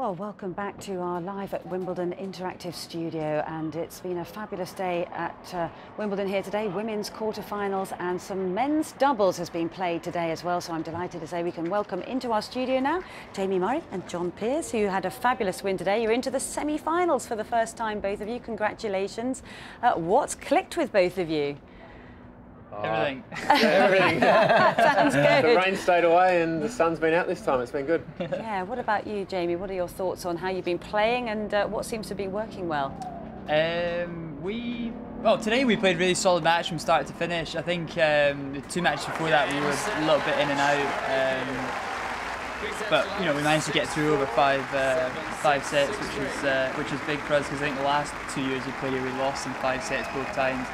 Well, welcome back to our live at Wimbledon interactive studio, and it's been a fabulous day at uh, Wimbledon here today. Women's quarterfinals and some men's doubles has been played today as well. So I'm delighted to say we can welcome into our studio now Jamie Murray and John Peers, who had a fabulous win today. You're into the semi-finals for the first time, both of you. Congratulations! Uh, what's clicked with both of you? Everything. everything. Sounds good. the rain stayed away and the sun's been out this time. It's been good. Yeah. What about you, Jamie? What are your thoughts on how you've been playing and uh, what seems to be working well? Um, we well today we played a really solid match from start to finish. I think um, the two matches before that we were a little bit in and out. Um, but you know we managed to get through over five uh, five sets, which was uh, which was big for us because I think the last two years we played here we lost in five sets both times.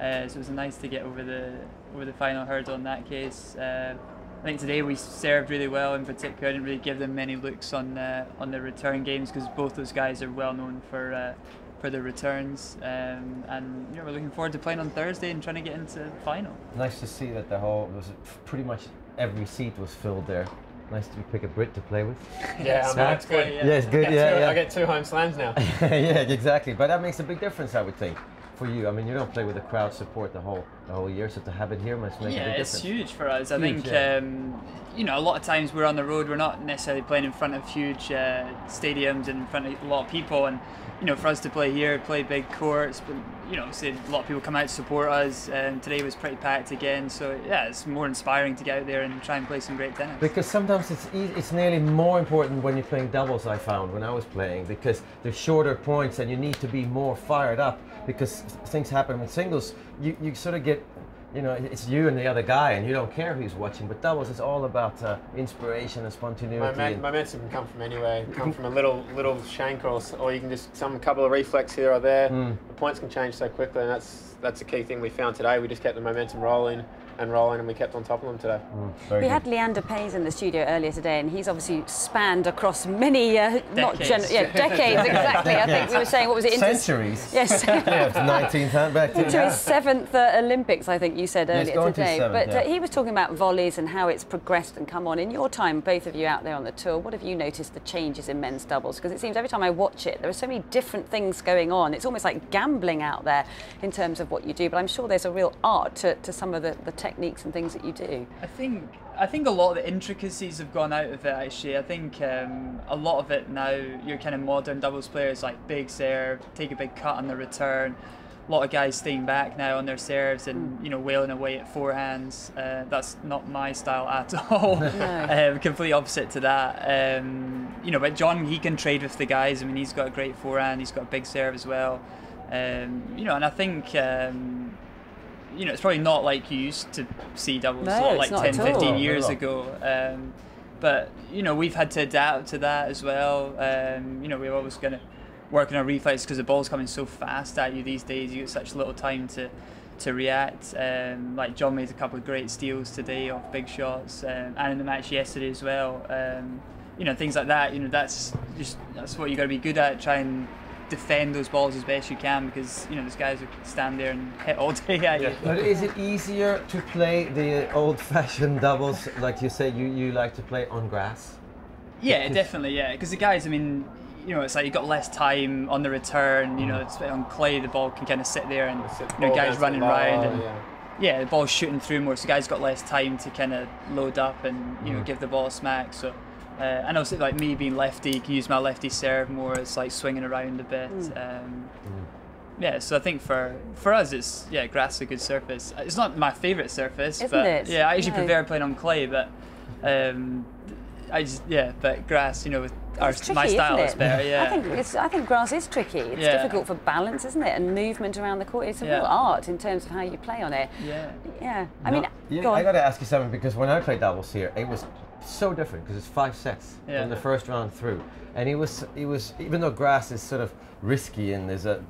Uh, so it was nice to get over the over the final hurdle in that case. Uh, I think today we served really well. In particular, I didn't really give them many looks on uh, on the return games because both those guys are well known for uh, for their returns. Um, and you know, we're looking forward to playing on Thursday and trying to get into the final. Nice to see that the whole was pretty much every seat was filled there. Nice to pick a Brit to play with. Yeah, I mean, that's good. Yeah, it's good. I Yeah, two, yeah. I get two home slams now. yeah, exactly. But that makes a big difference, I would think, for you. I mean, you don't play with the crowd support the whole the whole year, so to have it here must make yeah, a big it's difference. huge for us. I Huge, think yeah. um, you know a lot of times we're on the road. We're not necessarily playing in front of huge uh, stadiums and in front of a lot of people. And you know, for us to play here, play big courts, but you know, see a lot of people come out to support us. And today was pretty packed again. So yeah, it's more inspiring to get out there and try and play some great tennis. Because sometimes it's easy, it's nearly more important when you're playing doubles. I found when I was playing because there's shorter points and you need to be more fired up because things happen with singles. You you sort of get, you know, it's you and the other guy and you don't care who's watching. But doubles is all about uh, inspiration and spontaneity. My, and- momentum can come from anywhere. It can come from a little little shank or, or you can just some couple of reflex here or there. Mm. The points can change so quickly, and that's that's a key thing we found today. We just kept the momentum rolling and rolling, and we kept on top of them today. Mm, We good. had Leander Paes in the studio earlier today, and he's obviously spanned across many, uh, not Decades. yeah, decades exactly. I think we were saying what was it? into- centuries. Yes. yeah, 19th hand back to Into his seventh uh, Olympics, I think you said Yes, earlier going to today. seventh, but uh, he was talking about volleys and how it's progressed and come on. In your time, both of you out there on the tour, what have you noticed the changes in men's doubles? Because it seems every time I watch it, there are so many different things going on. It's almost like gambling out there in terms of what you do. But I'm sure there's a real art to, to some of the, the techniques and things that you do. I think I think a lot of the intricacies have gone out of it actually. I think um, a lot of it now your kind of modern doubles players like big serve, take a big cut on the return. A lot of guys staying back now on their serves and you know wailing away at forehands. Uh, that's not my style at all. um, complete opposite to that. Um, you know, but John he can trade with the guys. I mean, he's got a great forehand. He's got a big serve as well. Um, you know, and I think. You know, it's probably not like you used to see doubles No, sort of like not 10, 15 years ago. Um, but, you know, we've had to adapt to that as well. Um, you know, we're always going to work on our reflex because the ball's coming so fast at you these days. You get such little time to to react. Um, like John made a couple of great steals today off big shots, um, and in the match yesterday as well. Um, you know, things like that. You know, that's just that's what you've got to be good at. Try and defend those balls as best you can because you know these guys will stand there and hit all day at you. But is it easier to play the old-fashioned doubles, like you say you, you like to play on grass? Yeah, Because- definitely. Yeah, because the guys, I mean, you know, it's like you've got less time on the return. You know, it's on clay, the ball can kind of sit there and Sit you know, guys against running around and yeah. yeah, the ball's shooting through more. So guys got less time to kind of load up and you know Mm. give the ball a smack. So. Uh, and also, like me being lefty, can use my lefty serve more. It's like swinging around a bit. Um, yeah, so I think for for us, it's yeah, grass is a good surface. It's not my favourite surface, Isn't but it? yeah, I actually No. prefer playing on clay. But um, I just yeah, but grass, you know, with our It's my tricky, style isn't is better. Yeah, I think it's. I think grass is tricky. It's Yeah. difficult for balance, isn't it? And movement around the court. It's a Yeah. real art in terms of how you play on it. yeah. Yeah. I No, mean, yeah, go on. I got to ask you something because when I played doubles here, it was so different because it's five sets Yeah. from the first round through, and it was it was even though grass is sort of risky and there's a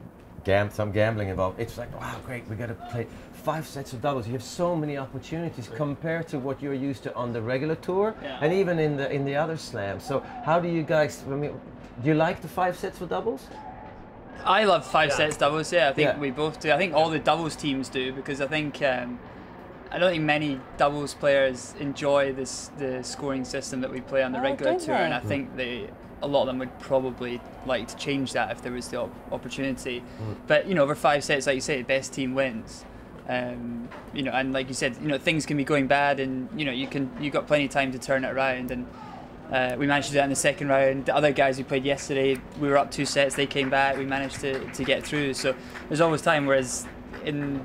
gam some gambling involved, it's like wow great we got to play five sets of doubles. You have so many opportunities compared to what you're used to on the regular tour Yeah. and even in the in the other slams. So how do you guys? I mean, do you like the five sets for doubles? I love five Yeah. sets doubles. Yeah, I think Yeah. we both do. I think all the doubles teams do because I think um, I don't think many doubles players enjoy this the scoring system that we play on the Oh, regular don't tour, and they? I think they a lot of them would probably like to change that if there was the op- opportunity. But you know, over five sets, like you say, the best team wins. Um, you know, and like you said, you know, things can be going bad, and you know, you can you got plenty of time to turn it around. And uh, we managed to do that in the second round. The other guys who played yesterday, we were up two sets, they came back, we managed to, to get through. So there's always time. Whereas in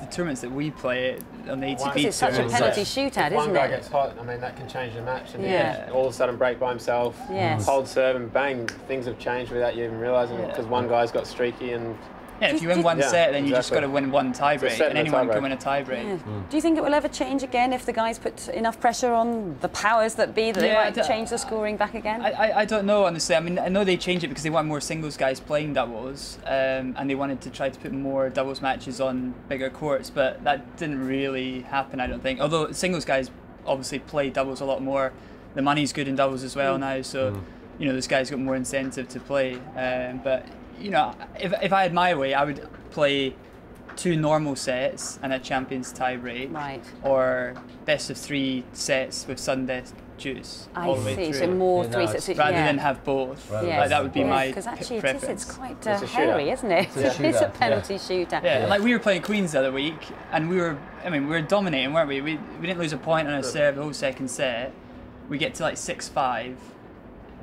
the tournaments that we play on the ATP it's such a penalty shootout, If one isn't guy it? gets hot, I mean that can change the match, and Yeah. all of a sudden break by himself. Yes. Hold serve and bang, things have changed without you even realizing it because one guy's got streaky and Yeah, if you win one Yeah, set, then you just got exactly. to win one tie It's a break, and and anyone tie can win a tie break. Yeah. Do you think it will ever change again if the guys put enough pressure on the powers that be that they might change the scoring back again? I, I, I don't know honestly. I mean, I know they changed it because they want more singles guys playing doubles, um, and they wanted to try to put more doubles matches on bigger courts, but that didn't really happen. I don't think. Although singles guys obviously play doubles a lot more. The money's good in doubles as well now, so you know this guy's got more incentive to play. Um, but you know, if if I had my way, I would play two normal sets and a champions tie break, Right. or best of three sets with Sunday juice. I all the way see. through So more Yeah, three no, sets. rather yeah. than have both. Rather Yes. Like, that would be my Because actually, p- it is, preference. it's quite uh, a shootout. hairy, isn't it? It's a It's a shootout, yeah. penalty shootout. Yeah, like we were playing Queens the other week, and we were, I mean, we were dominating, weren't we? We, we didn't lose a point on a serve the whole second set. We get to like 6 5.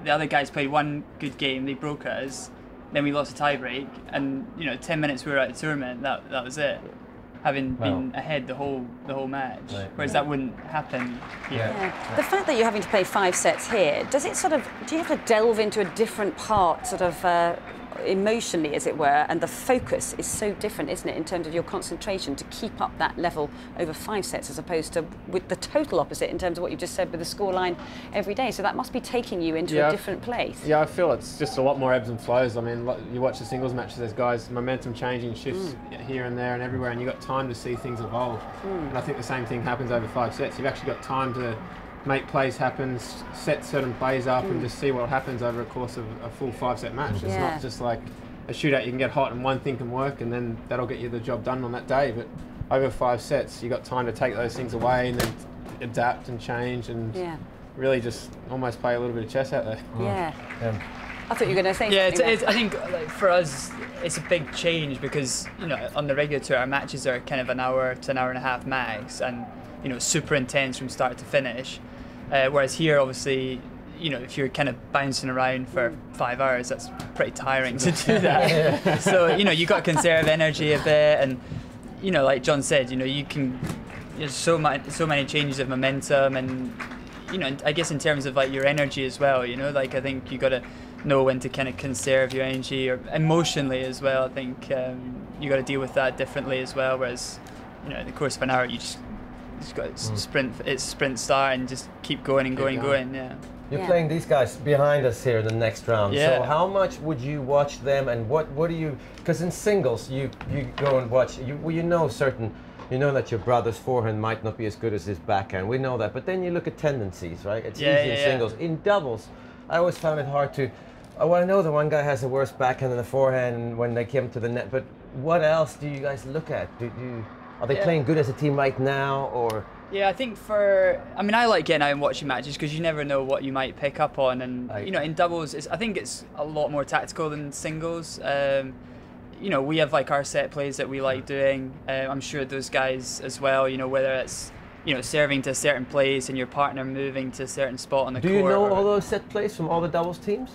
The other guys played one good game, they broke us. Then we lost a tie break, and you know, 10 minutes we were at of the tournament, that, that was it. Having been ahead the whole the whole match, Right. whereas that wouldn't happen here. Yeah. The fact that you're having to play five sets here, does it sort of, do you have to delve into a different part, sort of uh, emotionally, as it were, and the focus is so different, isn't it, in terms of your concentration to keep up that level over five sets as opposed to with the total opposite in terms of what you just said with the scoreline every day. So that must be taking you into Yeah. a different place. Yeah, I feel it's just a lot more ebbs and flows. I mean, you watch the singles matches, there's guys, momentum changing, shifts mm. here and there and everywhere, and you've got time to see things evolve. Mm. And I think the same thing happens over five sets. You've actually got time to make plays happen, set certain plays up, and just see what happens over a course of a full five set match. It's Yeah. not just like a shootout, you can get hot and one thing can work, and then that'll get you the job done on that day. But over five sets, you've got time to take those things away and then adapt and change and Yeah. really just almost play a little bit of chess out there. Yeah. Um, I thought you were going to say Yeah, it's, it's, I think like, for us, it's a big change because you know on the regular tour, our matches are kind of an hour to an hour and a half max, and you know super intense from start to finish. Uh, whereas here, obviously, you know if you're kind of bouncing around for five hours, that's pretty tiring to do that. so you know you got to conserve energy a bit, and you know like John said, you know you can. There's so much, so many changes of momentum, and you know, I guess in terms of like your energy as well, you know, like I think you got to know when to kind of conserve your energy or emotionally as well. I think um, you got to deal with that differently as well. Whereas, you know, in the course of an hour, you just you just got to mm. sprint. It's sprint start and just keep going and Keep going, and going. Yeah. You're Yeah. playing these guys behind us here in the next round. Yeah. So how much would you watch them, and what what do you? Because in singles, you you go and watch. You well, you know certain. You know that your brother's forehand might not be as good as his backhand. We know that, but then you look at tendencies, right? It's Yeah, easy in yeah, yeah. singles. In doubles, I always found it hard to. Oh, well, I know the one guy has a worse backhand than the forehand when they came to the net, but what else do you guys look at? Do you are they Yeah. playing good as a team right now, or Yeah, I think for I mean I like getting out and watching matches because you never know what you might pick up on, and Right. you know in doubles, it's, I think it's a lot more tactical than singles. Um, you know we have like our set plays that we like doing. Um, I'm sure those guys as well. You know whether it's you know serving to a certain place and your partner moving to a certain spot on the do court. you know all those set plays from all the doubles teams?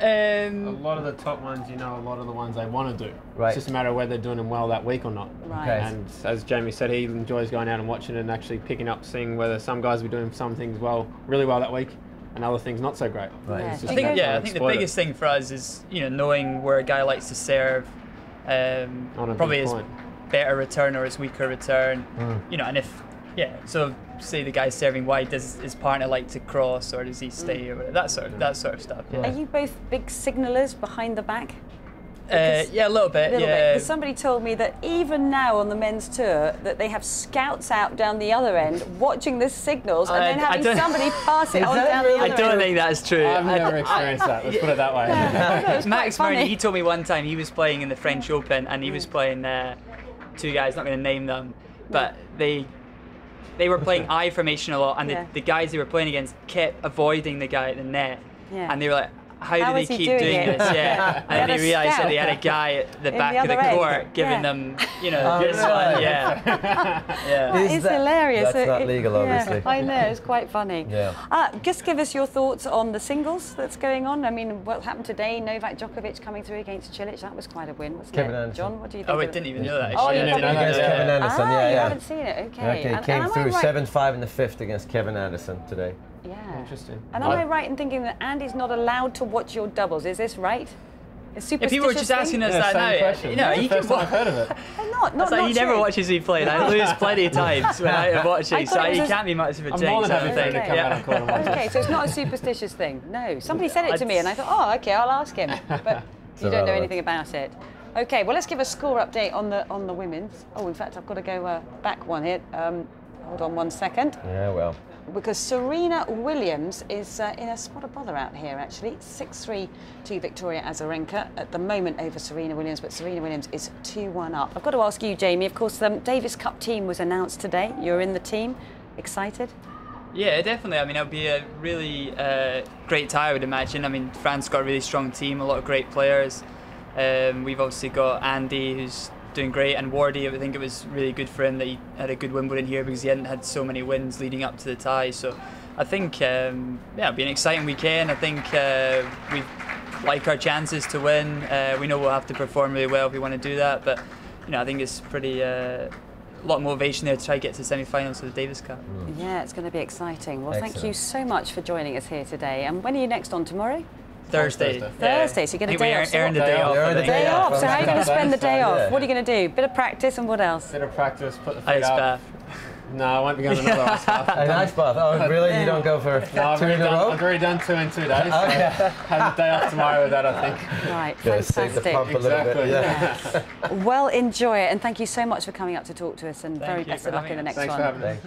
A Um, lot of the top ones, you know, a lot of the ones they want to do. Right. It's just a matter of whether they're doing them well that week or not. Right. Okay. And as Jamie said, he enjoys going out and watching and actually picking up, seeing whether some guys will be doing some things well, really well that week, and other things not so great. Right. Yeah. I think about yeah, I think the exploit it. biggest thing for us is you know knowing where a guy likes to serve. Um, On a probably his point. better return or his weaker return. Hmm. You know, and if yeah, so say the guy's serving wide, does his partner like to cross or does he stay or whatever, that sort of that sort of stuff. Are you both big signalers behind the back? uh, yeah, a little bit. A little yeah, bit. 'Cause somebody told me that even now on the men's tour, that they have scouts out down the other end watching the signals and I- then having somebody pass it on that down really- the I don't end. think that's true. I've never experienced that. Let's put it that way. It was Max quite Murray, he told me one time he was playing in the French Open and he was playing uh, two guys, not going to name them, but they they were playing I formation a lot, and Yeah. the, the guys they were playing against kept avoiding the guy at the net, Yeah. and they were like, how, How do is they he keep doing doing this? Yeah, and then a they realised that scout they had a guy at the in back the of the other end. court giving Yeah. them, you know, Oh, this really? one, yeah, yeah. Is It's that- hilarious. That's It- not it- legal, yeah, obviously. I know, it's quite funny. Yeah. Uh, just give us your thoughts on the singles that's going on. I mean, what happened today? Novak Djokovic coming through against Cilic. That was quite a win, wasn't Kevin it? Anderson. John, what do you think? Oh, I didn't even know that. Oh, actually. you I didn't probably know that. Kevin Anderson. ah, yeah, you haven't seen it. Okay. Okay, And- came and am through 7-5 in the fifth against Kevin Anderson today. Yeah. Interesting. And am I- I right in thinking that Andy's not allowed to watch your doubles? Is this right? A If people were just superstitious asking us Yeah, that same now, question. you know, It's he can first time I've heard of it. Not, not, It's like not he never watches me play. and I lose plenty of times when I am I watching, thought so it was he can't be much of a I'm jinx. more than happy don't for him to come Yeah. out and watch Okay, so it's not a superstitious thing. No, somebody said it to me, and I thought, oh, okay, I'll ask him. But you don't know anything about it. Okay, well, let's give a score update on the on the women's. Oh, in fact, I've got to go uh, back one here. Um, hold on one second, Yeah, well. Because Serena Williams is uh, in a spot of bother out here. Actually, six-three to Victoria Azarenka at the moment over Serena Williams, but Serena Williams is two-one up. I've got to ask you, Jamie. Of course, the Davis Cup team was announced today. You're in the team. Excited? Yeah, definitely. I mean, it'll be a really uh, great tie, I would imagine. I mean, France got a really strong team, a lot of great players. Um, we've obviously got Andy, who's doing great, and Wardy. I think it was really good for him that he had a good Wimbledon here because he hadn't had so many wins leading up to the tie. So I think, um, yeah, it'll be an exciting weekend. I think uh, we like our chances to win. Uh, we know we'll have to perform really well if we want to do that, but you know, I think it's pretty. Uh, a lot of motivation there to try to get to the semi-finals of the Davis Cup. Yeah, it's going to be exciting. Well, thank you so much for joining us here today. And when are you next on tomorrow? Thursday. Thursday. yeah. Thursday, so you get a I think day we off, earn- so earned a day Day off. off. I Earned. Day off. So how are you going to spend the day off? Yeah. What are you going to do? Bit of practice and what else? Bit of practice, put the feet Ice up. bath. No, I won't be going to another ice bath. An ice bath. Oh, really? You don't go for No, I've two already, in a done, row? I've already done two in two days. So Okay. have a day off tomorrow with that, I think. Right, Yeah, save the fantastic. pump a little bit. Exactly. Yeah. Well, enjoy it, and thank you so much for coming up to talk to us. And Thank very best of luck in the next Thanks one.